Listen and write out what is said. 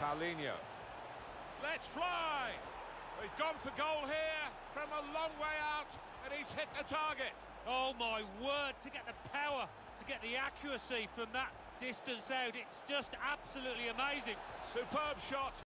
Paulinho. Let's fly! He's gone for goal here from a long way out, and he's hit the target. Oh my word, to get the power, to get the accuracy from that distance out, it's just absolutely amazing. Superb shot.